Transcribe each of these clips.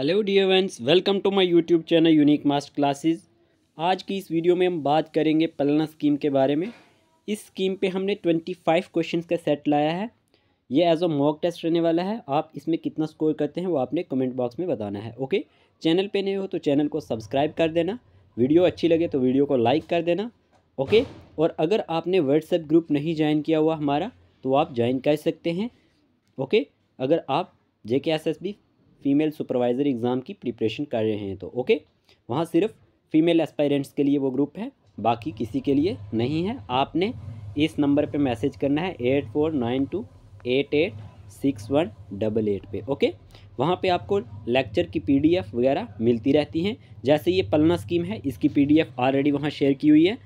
Hello dear friends welcome to my YouTube channel unique master classes आज की इस video में हम बात करेंगे पलना स्कीम के बारे में। इस स्कीम पे हमने ट्वेंटी फाइव क्वेश्चन का सेट लाया है। ये एज अ मॉक टेस्ट रहने वाला है। आप इसमें कितना स्कोर करते हैं वो आपने कमेंट बॉक्स में बताना है ओके चैनल पे नहीं हो तो चैनल को सब्सक्राइब कर देना। वीडियो अच्छी लगे तो वीडियो को लाइक कर देना ओके और अगर आपने व्हाट्सएप ग्रुप नहीं ज्वाइन किया हुआ हमारा तो आप ज्वाइन कर सकते हैं ओके अगर आप J K S S B female supervisor exam की प्रिपरेशन कर रहे हैं तो ओके? वहाँ सिर्फ़ फीमेल एस्पायरेंट्स के लिए वो ग्रुप है, बाकी किसी के लिए नहीं है। आपने इस नंबर पे मैसेज करना है eight four nine two eight eight six one double eight पे, ओके? वहाँ पे आपको लेक्चर की पीडीएफ वगैरह मिलती रहती हैं। जैसे ये पलना स्कीम है, इसकी पीडीएफ ऑलरेडी वहाँ शेयर की हुई है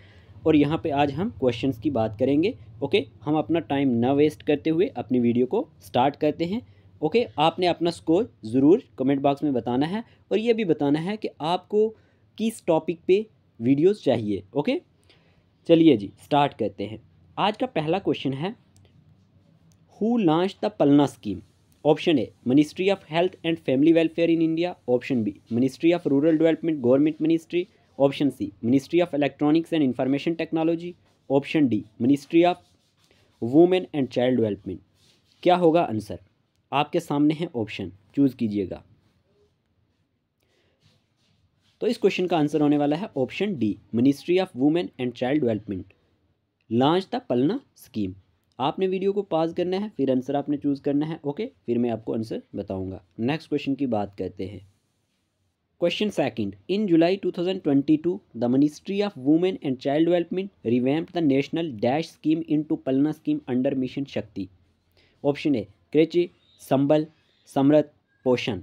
और यहाँ पे आज हम क्वेश्चंस की बात करेंगे, ओके? हम अपना टाइम ना वेस्ट करते हुए अपनी वीडियो को स्टार्ट करते हैं। ओके, आपने अपना स्कोर ज़रूर कमेंट बॉक्स में बताना है और ये भी बताना है कि आपको किस टॉपिक पे वीडियोस चाहिए, ओके? चलिए जी स्टार्ट करते हैं। आज का पहला क्वेश्चन है who launch the Palna scheme option A ministry of health and family welfare in India option B ministry of rural development government ministry option C ministry of electronics and information technology option D ministry of women and child development क्या होगा answer आपके सामने है option choose कीजिएगा. तो इस question का answer होने वाला है option D ministry of women and child development launch the Palna scheme आपने वीडियो को पास करना है, फिर आंसर आपने चूज़ करना है ओके फिर मैं आपको आंसर बताऊँगा. नेक्स्ट क्वेश्चन की बात करते हैं. Question second in July 2022 the ministry of women and child development revamp the national dash scheme into Palna scheme under mission Shakti option A creche Sambal Samrut Poshan.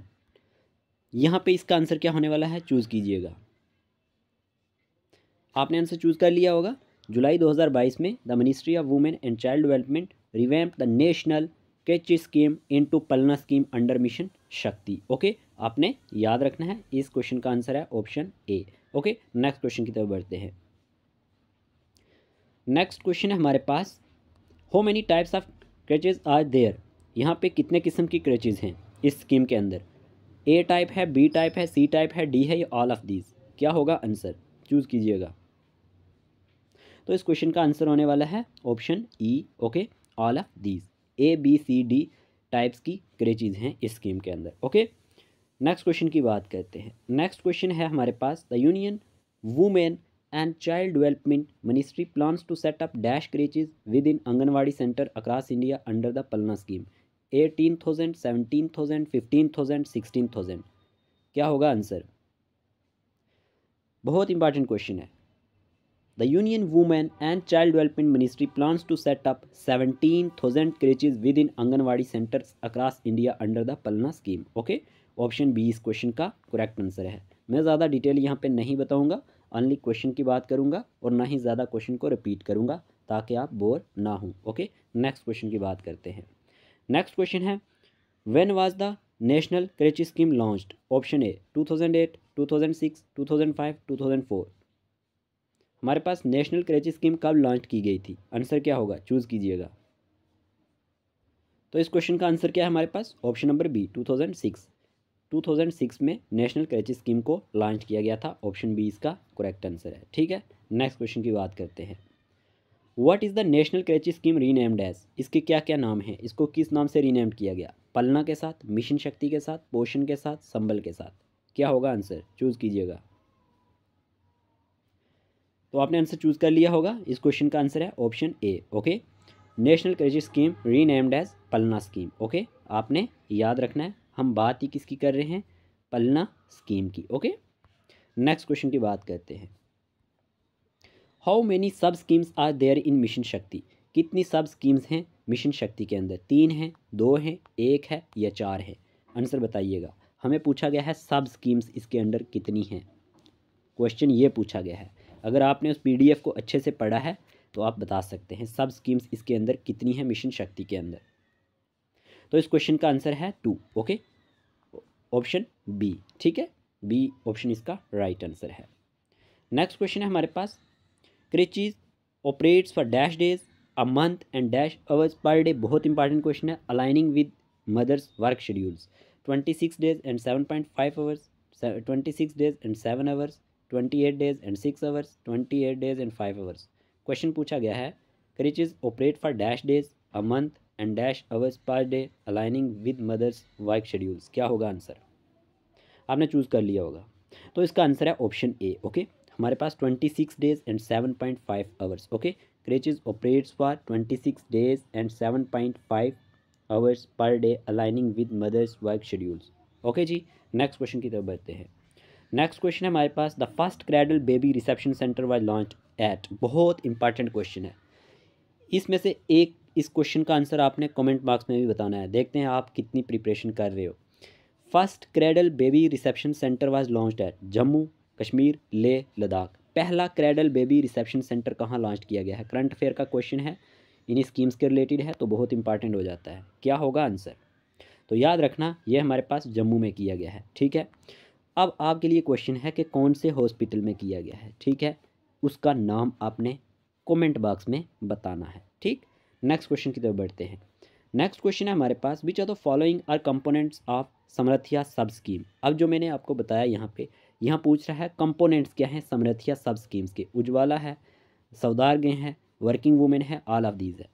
यहाँ पे इसका आंसर क्या होने वाला है? चूज़ कीजिएगा। आपने आंसर चूज़ कर लिया होगा। जुलाई 2022 में the ministry of women and child development revamp the national creche scheme into Palna scheme under mission Shakti. Okay? आपने याद रखना है, इस क्वेश्चन का आंसर है option A. Okay? Next question की तरफ़ बढ़ते हैं। नेक्स्ट क्वेश्चन है हमारे पास how many types of creches are there यहाँ पे कितने किस्म की क्रचेज हैं इस स्कीम के अंदर? ए टाइप है बी टाइप है सी टाइप है डी है, या ऑल ऑफ़ दीज क्या होगा? आंसर चूज़ कीजिएगा। तो इस क्वेश्चन का आंसर होने वाला है option E okay all of these A B C D types की क्रेचीज हैं इस स्कीम के अंदर ओके नेक्स्ट क्वेश्चन की बात करते हैं। नेक्स्ट क्वेश्चन है हमारे पास the union women and child development ministry plans to set up dash creches within anganwadi center across India under the Palna scheme eighteen thousand, seventeen thousand, fifteen thousand, sixteen thousand. क्या होगा answer? बहुत important question है। The union women and child development ministry plans to set up seventeen thousand creches within anganwadi centers across India under the Palna scheme okay option B इस question का correct answer है। मैं ज़्यादा detail यहाँ पे नहीं बताऊँगा ओनली क्वेश्चन की बात करूँगा और ना ही ज़्यादा क्वेश्चन को रिपीट करूँगा, ताकि आप बोर ना हों ओके नेक्स्ट क्वेश्चन की बात करते हैं। नेक्स्ट क्वेश्चन है when was the national creche scheme launched option A 2008 2006 2005 2004 हमारे पास नेशनल क्रेची स्कीम कब लॉन्च की गई थी? आंसर क्या होगा? चूज़ कीजिएगा। तो इस क्वेश्चन का आंसर क्या है हमारे पास? ऑप्शन नंबर बी 2006 2006 में नेशनल क्रेची स्कीम को लॉन्च किया गया था। ऑप्शन बी इसका करेक्ट आंसर है। ठीक है? नेक्स्ट क्वेश्चन की बात करते हैं। What is the national creche scheme renamed as इसके क्या क्या नाम हैं? इसको किस नाम से रीनेम्ड किया गया? पलना के साथ, मिशन शक्ति के साथ, पोषण के साथ, संबल के साथ। क्या होगा आंसर चूज़ कीजिएगा। तो आपने आंसर चूज़ कर लिया होगा। इस क्वेश्चन का आंसर है option A okay national credit scheme renamed as Palna scheme okay आपने याद रखना है, हम बात ही किसकी कर रहे हैं? पलना स्कीम की ओके नेक्स्ट क्वेश्चन की बात करते हैं। How many sub schemes are there in mission Shakti? कितनी सब स्कीम्स हैं मिशन शक्ति के अंदर? तीन हैं, दो हैं, एक है या चार है? आंसर बताइएगा। हमें पूछा गया है सब स्कीम्स इसके अंदर कितनी हैं। क्वेश्चन ये पूछा गया है। अगर आपने उस पीडीएफ को अच्छे से पढ़ा है तो आप बता सकते हैं सब स्कीम्स इसके अंदर कितनी है मिशन शक्ति के अंदर। तो इस क्वेश्चन का आंसर है टू ओके ऑप्शन बी ठीक है? बी ऑप्शन इसका राइट right आंसर है। नेक्स्ट क्वेश्चन है हमारे पास। Creches operates for dash days a month and dash hours per day बहुत इंपॉर्टेंट क्वेश्चन है aligning with mothers work schedules twenty six days and seven point five hours twenty six days and seven hours twenty eight days and six hours twenty eight days and five hours question पूछा गया है creches operate for dash days a month and dash hours per day aligning with mothers work schedules क्या होगा answer आपने choose कर लिया होगा। तो इसका आंसर है ऑप्शन ए ओके हमारे पास twenty six days and seven point five hours okay creches operates for twenty six days and seven point five hours per day aligning with mothers work schedules okay ji? Next question की तरफ़ बढ़ते हैं। Next question है हमारे पास the first cradle baby reception center was launch at बहुत important question है। इसमें से एक, इस क्वेश्चन का आंसर आपने कमेंट बॉक्स में भी बताना है। देखते हैं आप कितनी प्रिपरेशन कर रहे हो। First cradle baby reception center was launch at Jammu Kashmir, Leh, Ladakh. पहला क्रेडल बेबी रिसेप्शन सेंटर कहाँ लॉन्च किया गया है? करंट अफेयर का क्वेश्चन है। इन्हीं स्कीम्स के रिलेटेड है तो बहुत इंपॉर्टेंट हो जाता है। क्या होगा आंसर? तो याद रखना, ये हमारे पास जम्मू में किया गया है, ठीक है? अब आपके लिए क्वेश्चन है कि कौन से हॉस्पिटल में किया गया है, ठीक है? उसका नाम आपने कमेंट बॉक्स में बताना है, ठीक? नेक्स्ट क्वेश्चन की तरफ़ बढ़ते हैं। नेक्स्ट क्वेश्चन है हमारे पास which are the following are components of Samarthya sub scheme अब जो मैंने आपको बताया यहाँ पे यहाँ पूछ रहा है कंपोनेंट्स क्या हैं? समरथिया सब स्कीम्स के। उज्ज्वला है सौदार गए हैं वर्किंग वुमेन है ऑल ऑफ़ दीज है।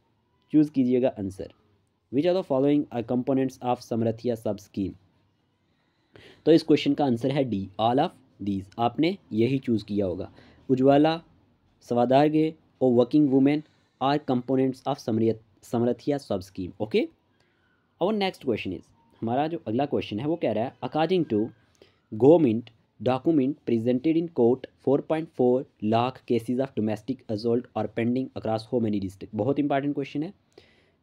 चूज़ कीजिएगा answer which are the following are components of Samarthya sub scheme तो इस क्वेश्चन का आंसर है डी ऑल ऑफ़ दीज आपने यही चूज़ किया होगा। उज्ज्वला सवादार गे और working women are components of Samarthya sub scheme okay और नेक्स्ट क्वेश्चन इज़ हमारा जो अगला क्वेश्चन है, वो कह रहा है according to government document presented in court 4.4 lakh cases of domestic assault are pending across how many district बहुत इंपॉर्टेंट क्वेश्चन है।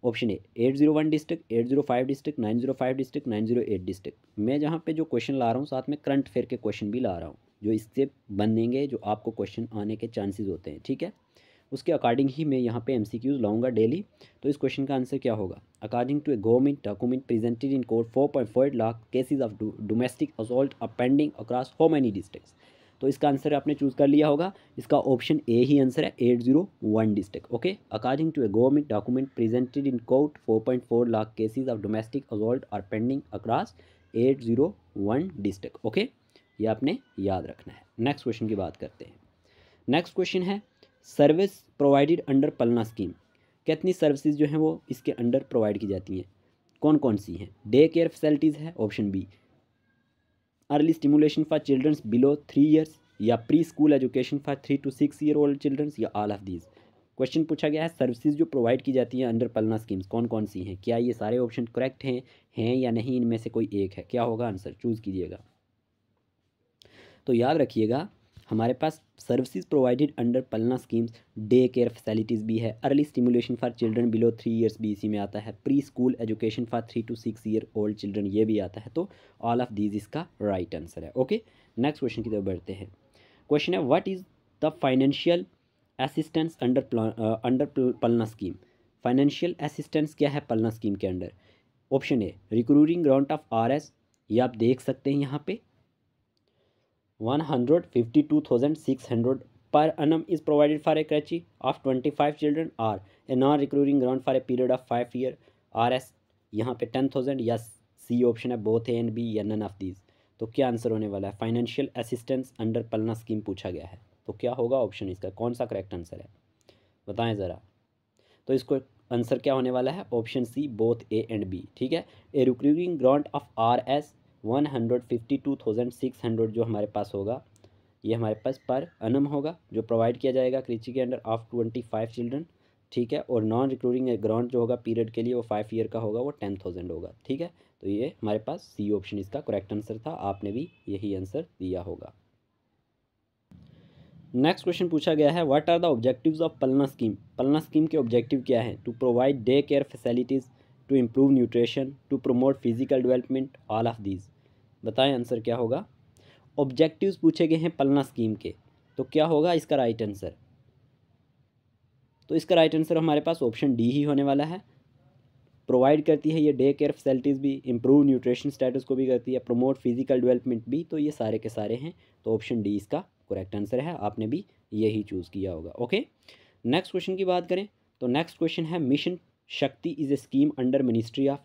Option A eight zero one district eight zero five district nine zero five district nine zero eight district मैं जहाँ पे जो question ला रहा हूँ, साथ में करंट अफेयर के क्वेश्चन भी ला रहा हूँ, जो इससे बनेंगे, जो आपको क्वेश्चन आने के चांसेस होते हैं, ठीक है? उसके अकॉर्डिंग ही मैं यहाँ पे एम सी क्यूज़ लाऊँगा डेली तो इस क्वेश्चन का आंसर क्या होगा? According to a government document presented in court four point four lakh cases of domestic assault are pending across how many districts तो इसका आंसर आपने चूज़ कर लिया होगा। इसका ऑप्शन ए ही आंसर है eight zero one district okay according to a government document presented in court four point four lakh cases of domestic assault are pending across eight zero one district okay ये आपने याद रखना है। Next question की बात करते हैं। Next question है service provided under Palna scheme. कितनी सर्विसेज़ जो हैं वो इसके अंडर प्रोवाइड की जाती हैं? कौन कौन सी हैं? डे केयर फैसिलिटीज़ है, option B. Early stimulation for childrens below three years या pre school education for three to six year old childrens या ऑल ऑफ़ दीज। क्वेश्चन पूछा गया है, सर्विसेज़ जो प्रोवाइड की जाती हैं अंडर पलना स्कीम्स, कौन कौन सी हैं? क्या ये सारे ऑप्शन करेक्ट हैं? हैं या नहीं? इनमें से कोई एक है। क्या होगा आंसर? चूज़ कीजिएगा। तो याद रखिएगा हमारे पास services provided under Palna schemes day care facilities भी है early stimulation for children below three years भी इसी में आता है pre school education for three to six year old children ये भी आता है तो ऑल ऑफ़ दीज इसका राइट आंसर है ओके नेक्स्ट क्वेश्चन की तरफ़ बढ़ते हैं। क्वेश्चन है what is the financial assistance under under Palna scheme financial assistance क्या है पलना स्कीम के under option A recruiting ground of R S ये आप देख सकते हैं यहाँ पे। One hundred fifty two thousand six hundred per annum is provided for a crèche of 25 children or a non-recurring grant for a period of 5 year. RS यहाँ पे ten thousand या सी ऑप्शन है बोथ ए एंड बी या none of these तो क्या answer होने वाला है? Financial assistance under Palna scheme पूछा गया है। तो क्या होगा ऑप्शन इसका? कौन सा करेक्ट आंसर है? बताएँ ज़रा। तो इसको आंसर क्या होने वाला है? Option C both A and B ठीक है? A recruiting grant of R S one hundred fifty two thousand six hundred जो हमारे पास होगा, ये हमारे पास पर अनम होगा, जो प्रोवाइड किया जाएगा कृषि के under of twenty five children ठीक है? और नॉन रिक्रूटिंग ग्राउंड जो होगा पीरियड के लिए वो फाइव ईयर का होगा, वो टेन थाउज़ेंड होगा, ठीक है? तो ये हमारे पास सी ऑप्शन इसका करेक्ट आंसर था, आपने भी यही आंसर दिया होगा। नेक्स्ट क्वेश्चन पूछा गया है what are the objectives of Palna scheme Palna scheme के ऑब्जेक्टिव क्या है? To provide day care facilities to improve nutrition to promote physical development all of these बताएँ आंसर क्या होगा? ऑब्जेक्टिव्स पूछे गए हैं पलना स्कीम के। तो क्या होगा इसका राइट आंसर तो इसका राइट आंसर हमारे पास ऑप्शन डी ही होने वाला है। प्रोवाइड करती है ये डे केयर फैसिलिटीज़ भी इम्प्रूव न्यूट्रिशन स्टेटस को भी करती है प्रमोट फ़िज़िकल डेवलपमेंट भी तो ये सारे के सारे हैं। तो ऑप्शन डी इसका करेक्ट आंसर है, आपने भी यही चूज़ किया होगा ओके नेक्स्ट क्वेश्चन की बात करें तो नेक्स्ट क्वेश्चन है mission Shakti is a scheme under ministry of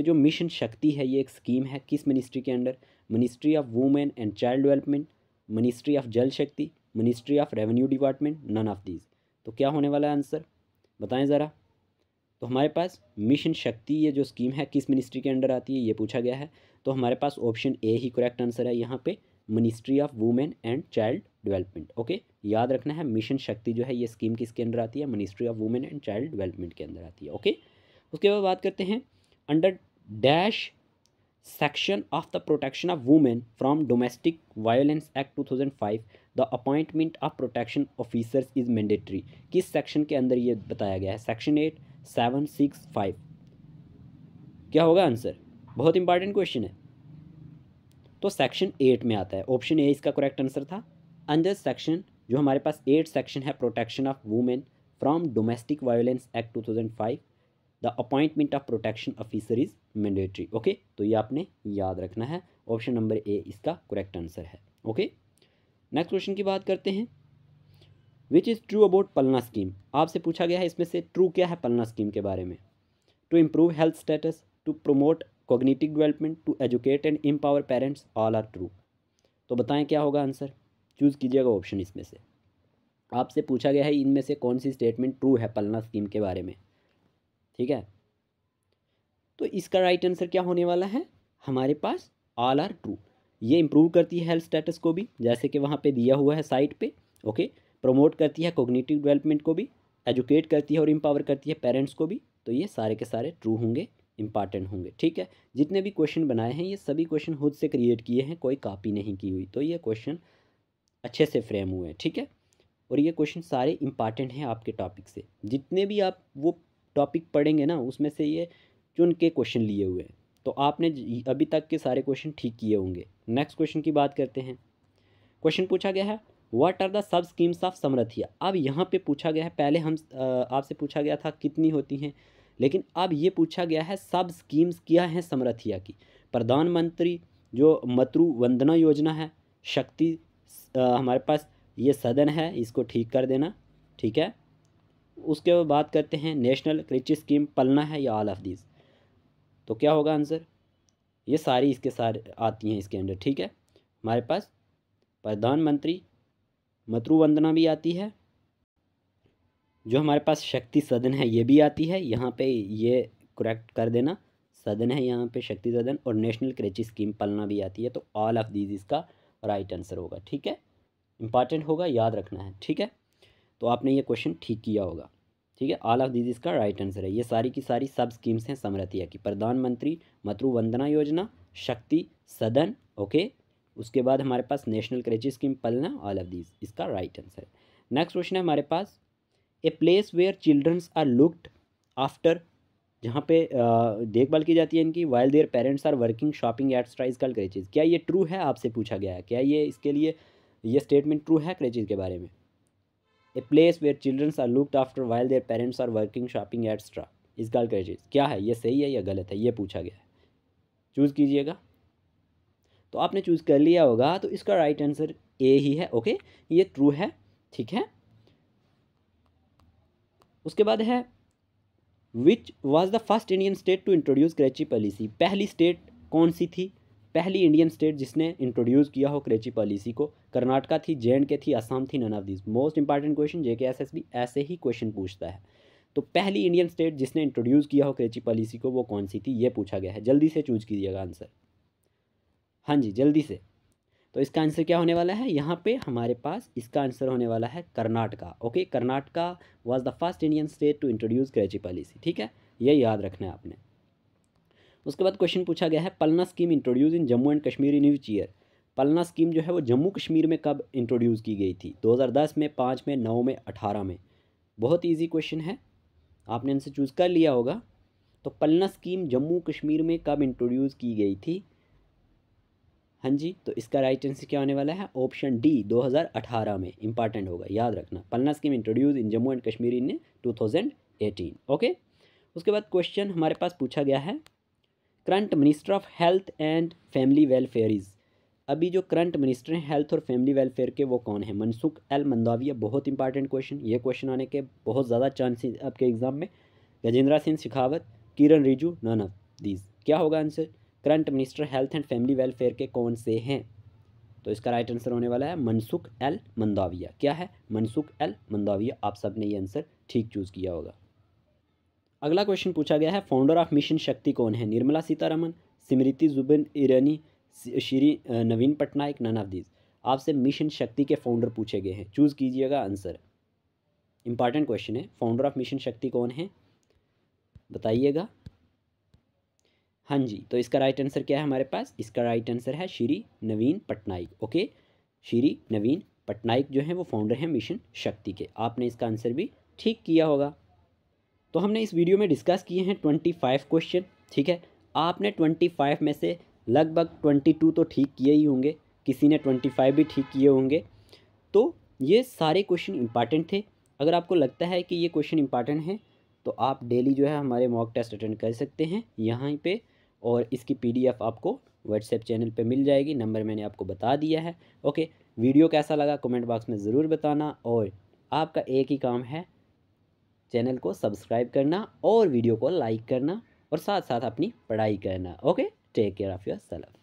कि जो मिशन शक्ति है, ये एक स्कीम है किस मिनिस्ट्री के under? Ministry of women and child development, ministry of Jal Shakti, ministry of revenue department, none of these. तो क्या होने वाला है आंसर? बताएँ ज़रा। तो हमारे पास मिशन शक्ति, ये जो स्कीम है, किस मिनिस्ट्री के अंडर आती है, ये पूछा गया है। तो हमारे पास ऑप्शन ए ही करेक्ट आंसर है। यहाँ पे ministry of women and child development, okay? याद रखना है, मिशन शक्ति जो है, ये स्कीम किसके अंदर आती है? Ministry of women and child development के अंदर आती है, ओके? उसके बाद बात करते हैं, under dash section of the protection of women from domestic violence act 2005 the appointment of protection officers is mandatory. किस सेक्शन के अंदर ये बताया गया है? Section eight, seven, six, five. क्या होगा आंसर? बहुत इंपॉर्टेंट क्वेश्चन है। तो सेक्शन एट में आता है। ऑप्शन ए इसका करेक्ट आंसर था। अंडर सेक्शन, जो हमारे पास एट सेक्शन है, protection of women from domestic violence act 2005 the appointment of protection officer is mandatory okay तो ये आपने याद रखना है। ऑप्शन नंबर ए इसका करेक्ट आंसर है। ओके नेक्स्ट क्वेश्चन की बात करते हैं। Which is true about Palna scheme आपसे पूछा गया है इसमें से ट्रू क्या है पलना स्कीम के बारे में? To improve health status to promote cognitive development to educate and empower parents all are true तो बताएँ क्या होगा आंसर चूज़ कीजिएगा ऑप्शन इसमें से। आपसे पूछा गया है इनमें से कौन सी स्टेटमेंट ट्रू है पलना स्कीम के बारे में? ठीक है? तो इसका राइट आंसर क्या होने वाला है? हमारे पास ऑल आर ट्रू ये इम्प्रूव करती है हेल्थ स्टेटस को भी, जैसे कि वहाँ पे दिया हुआ है साइट पे ओके प्रमोट करती है कोग्निटिव डेवलपमेंट को भी एजुकेट करती है और एम्पावर करती है पेरेंट्स को भी तो ये सारे के सारे ट्रू होंगे इंपॉर्टेंट होंगे, ठीक है? जितने भी क्वेश्चन बनाए हैं, ये सभी क्वेश्चन खुद से क्रिएट किए हैं, कोई कॉपी नहीं की हुई तो ये क्वेश्चन अच्छे से फ्रेम हुए हैं, ठीक है? और ये क्वेश्चन सारे इंपॉर्टेंट हैं आपके टॉपिक से। जितने भी आप वो टॉपिक पढ़ेंगे ना उसमें से ये चुन के क्वेश्चन लिए हुए हैं। तो आपने अभी तक के सारे क्वेश्चन ठीक किए होंगे। नेक्स्ट क्वेश्चन की बात करते हैं। क्वेश्चन पूछा गया है what are the sub schemes of समृद्धिया अब यहाँ पे पूछा गया है पहले हम आपसे पूछा गया था कितनी होती हैं लेकिन अब ये पूछा गया है सब स्कीम्स क्या हैं समृद्धिया की? प्रधानमंत्री जो मतृ वंदना योजना है शक्ति आ, हमारे पास ये सदन है इसको ठीक कर देना ठीक है? उसके बाद बात करते हैं, नेशनल क्रिची स्कीम पलना है या ऑल ऑफ़ दिस तो क्या होगा आंसर? ये सारी इसके सारे आती हैं इसके अंदर, ठीक है? हमारे पास प्रधानमंत्री मतृवंदना भी आती है, जो हमारे पास शक्ति सदन है, ये भी आती है। यहाँ पे ये करेक्ट कर देना, सदन है यहाँ पे शक्ति सदन और नेशनल क्रेची स्कीम पलना भी आती है तो ऑल ऑफ़ दीज इसका राइट आंसर होगा, ठीक है? इंपॉर्टेंट होगा, याद रखना है, ठीक है? तो आपने ये क्वेश्चन ठीक किया होगा। ठीक है? ऑल ऑफ़ दीज इसका राइट आंसर है। ये सारी की सारी सब स्कीम्स हैं समृद्धिया की। प्रधानमंत्री मतृवंदना योजना, शक्ति, सदन ओके उसके बाद हमारे पास national creche scheme Palna all of these इसका राइट आंसर है। नेक्स्ट क्वेश्चन है हमारे पास a place where childrens are looked after जहाँ पे देखभाल की जाती है इनकी while their parents are working shopping etcetera is called creches क्या ये ट्रू है? आपसे पूछा गया है। क्या ये इसके लिए, ये स्टेटमेंट ट्रू है क्रेचिज के बारे में? A place where childrens are looked after while their parents are working shopping etcetera is called creches क्या है? ये सही है या गलत है? ये पूछा गया है। चूज़ कीजिएगा। तो आपने चूज़ कर लिया होगा तो इसका राइट आंसर ए ही है ओके ये ट्रू है, ठीक है? उसके बाद है which was the first Indian state to introduce creche policy पहली स्टेट कौन सी थी? पहली इंडियन स्टेट जिसने इंट्रोड्यूस किया हो क्रेची पॉलिसी को, कर्नाटका थी जे के थी, असम थी none of this most important question J K S S B ऐसे ही क्वेश्चन पूछता है। तो पहली इंडियन स्टेट जिसने इंट्रोड्यूस किया हो क्रेची पॉलिसी को, वो कौन सी थी? ये पूछा गया है। जल्दी से चूज़ कीजिएगा आंसर हाँ जी, जल्दी से। तो इसका आंसर क्या होने वाला है? यहाँ पे हमारे पास इसका आंसर होने वाला है Karnataka. Okay Karnataka was the first Indian state to introduce creche policy ठीक है? ये याद रखना है आपने। उसके बाद क्वेश्चन पूछा गया है, Palna scheme introduce in Jammu and Kashmir in which year Palna scheme जो है वो जम्मू कश्मीर में कब इंट्रोड्यूस की गई थी? 2010 में, पाँच में, नौ में, अठारह में? बहुत ईजी क्वेश्चन है। आपने इनसे चूज़ कर लिया होगा। तो पलना स्कीम जम्मू कश्मीर में कब इंट्रोड्यूस की गई थी? हाँ जी तो इसका राइट आंसर क्या होने वाला है? ऑप्शन डी 2018 में। इंपॉर्टेंट होगा, याद रखना। Palna scheme introduce in Jammu and Kashmir in 2018 okay उसके बाद क्वेश्चन हमारे पास पूछा गया है current minister of health and family welfare is. अभी जो करंट मिनिस्टर हैं, हेल्थ और फैमिली वेलफेयर के वो कौन है? मनसुख एल मंदाविया, बहुत इंपॉर्टेंट क्वेश्चन ये क्वेश्चन आने के बहुत ज़्यादा चांसेस आपके एग्ज़ाम में। Gajendra Singh Shekhawat Kiren Rijiju none of these क्या होगा answer current minister health and family welfare के कौन से हैं? तो इसका राइट आंसर होने वाला है मनसुख एल मंदाविया। क्या है? मनसुख एल मंदाविया, आप सबने ये आंसर ठीक चूज़ किया होगा। अगला क्वेश्चन पूछा गया है फाउंडर ऑफ़ मिशन शक्ति कौन है? Nirmala Sitharaman, Smriti Zubin Irani, Shri Naveen Patnaik, none of these आपसे मिशन शक्ति के फाउंडर पूछे गए हैं। चूज़ कीजिएगा आंसर इंपॉर्टेंट क्वेश्चन है फाउंडर ऑफ़ मिशन शक्ति कौन है? बताइएगा। हाँ जी तो इसका राइट आंसर क्या है हमारे पास? इसका राइट आंसर है श्री नवीन पटनायक ओके श्री नवीन पटनायक जो है, वो फाउंडर हैं मिशन शक्ति के। आपने इसका आंसर भी ठीक किया होगा। तो हमने इस वीडियो में डिस्कस किए हैं ट्वेंटी फाइव क्वेश्चन, ठीक है? आपने ट्वेंटी फाइव में से लगभग ट्वेंटी टू तो ठीक किए ही होंगे, किसी ने ट्वेंटी फाइव भी ठीक किए होंगे। तो ये सारे क्वेश्चन इंपॉर्टेंट थे। अगर आपको लगता है कि ये क्वेश्चन इंपॉर्टेंट हैं तो आप डेली जो है हमारे मॉक टेस्ट अटेंड कर सकते हैं यहाँ पे और इसकी पीडीएफ आपको व्हाट्सएप चैनल पे मिल जाएगी, नंबर मैंने आपको बता दिया है। ओके, वीडियो कैसा लगा कमेंट बॉक्स में ज़रूर बताना और आपका एक ही काम है चैनल को सब्सक्राइब करना और वीडियो को लाइक करना और साथ साथ अपनी पढ़ाई करना। Okay? Take care of yourself